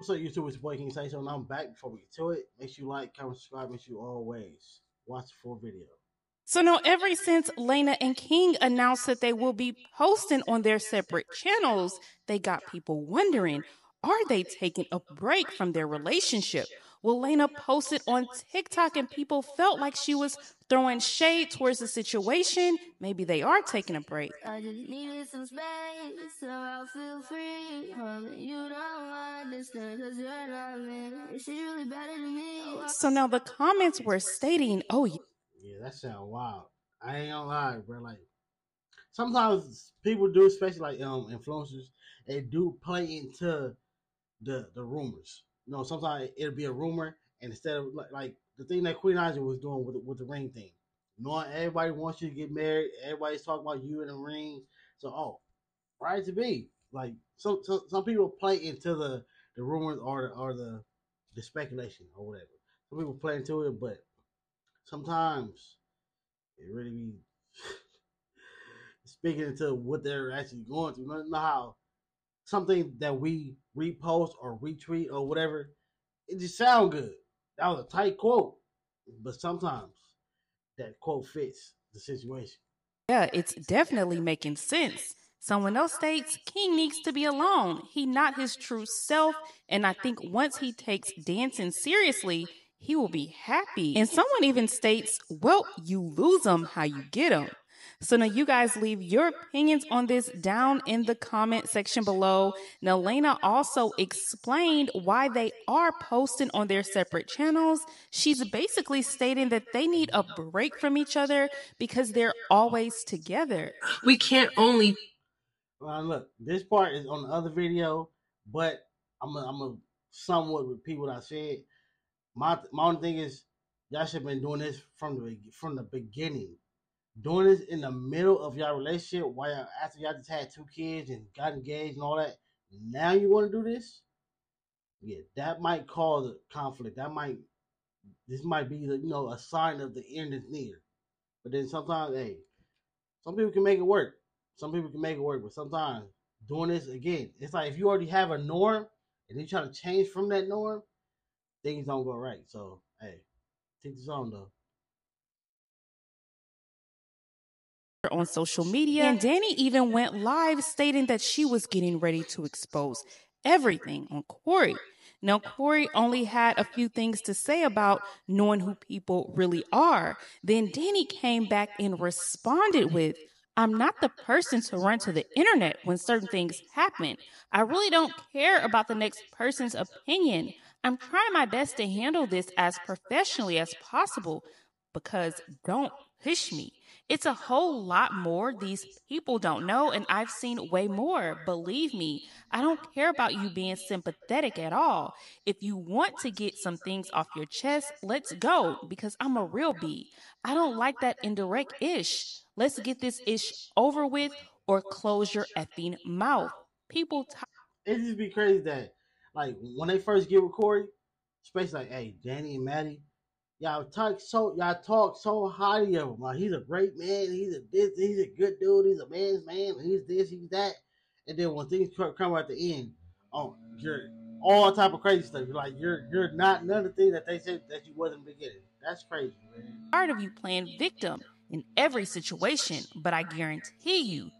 What's up, YouTube? It's Boy King so. I'm back. Before we get to it, make sure you like, comment, subscribe. Make sure you always watch full video. So now, ever since Laina and King announced that they will be posting on their separate channels, they got people wondering are they taking a break from their relationship? Well, Laina posted on TikTok and people felt like she was throwing shade towards the situation. Maybe they are taking a break. I just needed some space, so I feel free. You don't understand because you're not me. really better than me. So now the comments were stating, oh, yeah, that sounds wild. I ain't gonna lie, bro. Like sometimes people do, especially like um influencers, they do play into the the rumors. You know, sometimes it'll be a rumor, and instead of like, the thing that Queen Naija was doing with with the ring thing, knowing everybody wants you to get married, everybody's talking about you in the ring. So, oh, right to be like some some, some people play into the the rumors or the, or the the speculation or whatever. Some people play into it, but sometimes it really be speaking into what they're actually going through. Not, not how something that we repost or retweet or whatever, it just sound good. That was a tight quote, but sometimes that quote fits the situation. Yeah, it's definitely making sense. Someone else states King needs to be alone. He not his true self, and I think once he takes dancing seriously, he will be happy. And someone even states, well, you lose them how you get them. So now you guys leave your opinions on this down in the comment section below. Now, Laina also explained why they are posting on their separate channels. She's basically stating that they need a break from each other because they're always together. We can't only. Well, look, this part is on the other video, but I'm a, I'm a somewhat repeat what I said. My my only thing is y'all should have been doing this from the from the beginning doing this in the middle of your relationship while after y'all just had two kids and got engaged and all that, now you want to do this? Yeah, that might cause a conflict. That might this might be you know a sign of the end is near. But then sometimes, hey, some people can make it work. Some people can make it work, but sometimes doing this again, it's like if you already have a norm and you try to change from that norm, things don't go right. So hey, take this on though. On social media. And Danni even went live stating that she was getting ready to expose everything on Corey. Now, Corey only had a few things to say about knowing who people really are. Then Danni came back and responded with, I'm not the person to run to the internet when certain things happen. I really don't care about the next person's opinion. I'm trying my best to handle this as professionally as possible because don't push me. It's a whole lot more these people don't know, and I've seen way more. Believe me, I don't care about you being sympathetic at all. If you want to get some things off your chest, let's go because I'm a real bee. I don't like that indirect ish. Let's get this ish over with or close your effing mouth. People, t- it just be crazy that, like, when they first get with Corey, especially like, hey, Danni and Maddie, y'all talk so y'all talk so highly of him. Like he's a great man. He's a this. He's a good dude. He's a man's man. He's this. He's that. And then when things come at the end, oh, you're all type of crazy stuff. You're like you're you're not none of the things that they said that you wasn't beginning. That's crazy, man. Part of you playing victim in every situation, but I guarantee you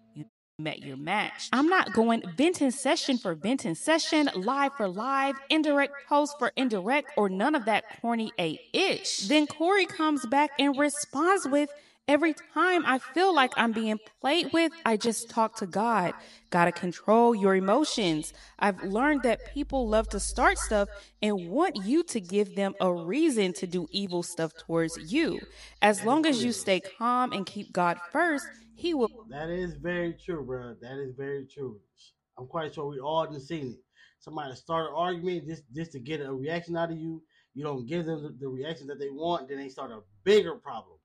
met your match. I'm not going venting session for venting session, live for live, indirect post for indirect, or none of that corny a ish. Then Corey comes back and responds with, Every time I feel like I'm being played with, I just talk to God. Gotta control your emotions. I've learned that people love to start stuff and want you to give them a reason to do evil stuff towards you. As long as you stay calm and keep God first, he will. That is very true, bro. That is very true. I'm quite sure we all done seen it. Somebody start an argument just just to get a reaction out of you. You don't give them the, the reaction that they want, then they start a bigger problem.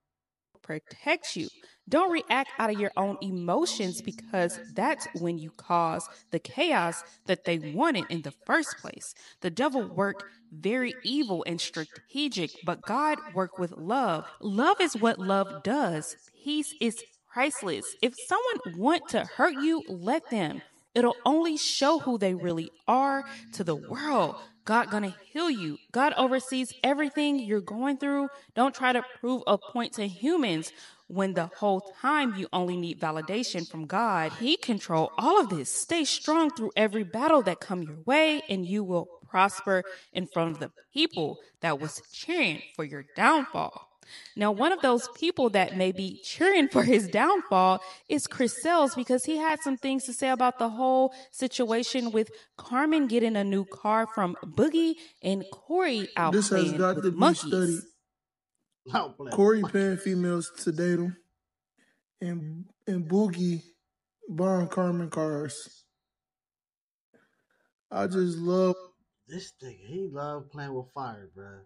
Protect you. Don't react out of your own emotions because that's when you cause the chaos that they wanted in the first place. The devil worked very evil and strategic, but God worked with love. Love is what love does. Peace is priceless. If someone want to hurt you, let them. It'll only show who they really are to the world. God gonna heal you. God oversees everything you're going through. Don't try to prove a point to humans when the whole time you only need validation from God. He control all of this. Stay strong through every battle that come your way and you will prosper in front of the people that was cheering for your downfall. Now, one of those people that may be cheering for his downfall is Chris Sails because he had some things to say about the whole situation with Carmen getting a new car from Boogie and Corey out This has playing got with to be monkeys. studied. Out playing. Corey paying females to date him, and and Boogie buying Carmen cars. I just love This thing. he love playing with fire, bruh.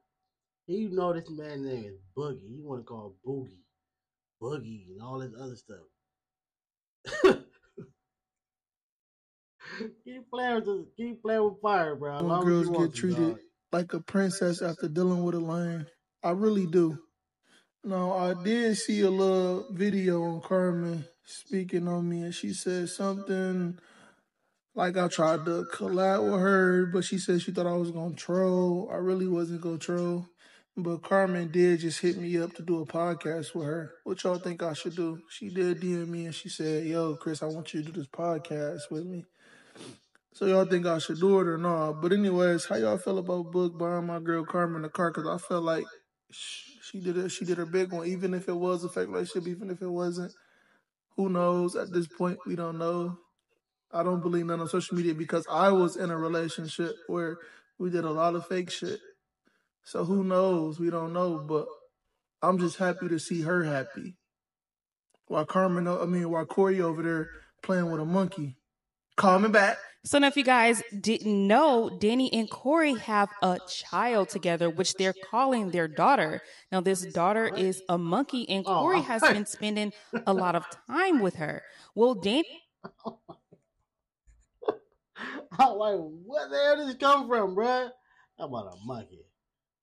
He know this man's name is Boogie. You want to call Boogie, Boogie, and all this other stuff. keep playing with this, keep playing with fire, bro. When girls get treated dog. like a princess after dealing with a lion. I really do. Now I did see a little video on Carmen speaking on me, and she said something like I tried to collab with her, but she said she thought I was gonna troll. I really wasn't gonna troll. But Carmen did just hit me up to do a podcast with her. What y'all think I should do? She did DM me and she said, Yo, Chris, I want you to do this podcast with me. So y'all think I should do it or not? But anyways, how y'all feel about book buying my girl Carmen the car? Cause I felt like she did it. She did her big one, even if it was a fake relationship, even if it wasn't. Who knows? At this point, we don't know. I don't believe none on social media because I was in a relationship where we did a lot of fake shit. So who knows? We don't know. But I'm just happy to see her happy. While Carmen, I mean, while Corey over there playing with a monkey. Call me back. So now, if you guys didn't know, Danni and Corey have a child together, which they're calling their daughter. Now, this daughter is a monkey, and Oh, Corey has been spending a lot of time with her. Well, Danni I'm like, where the hell did this come from, bruh? How about a monkey?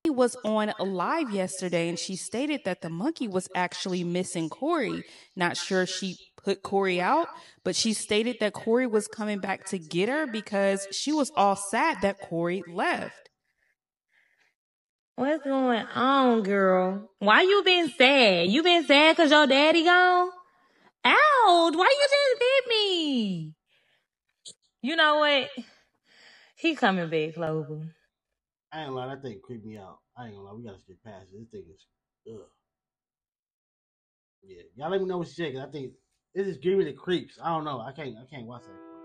Was on live yesterday, and she stated that the monkey was actually missing Corey. Not sure she put Corey out, but she stated that Corey was coming back to get her because she was all sad that Corey left. What's going on, girl? Why you been sad? You been sad cause your daddy gone? Out! Why you just hit me? You know what? He coming back, Clover. I ain't lie, that thing creeped me out. I ain't gonna lie, we gotta skip past it. This thing is ugh. Yeah, y'all let me know what you said, cause I think this is giving me the creeps. I don't know. I can't I can't watch that.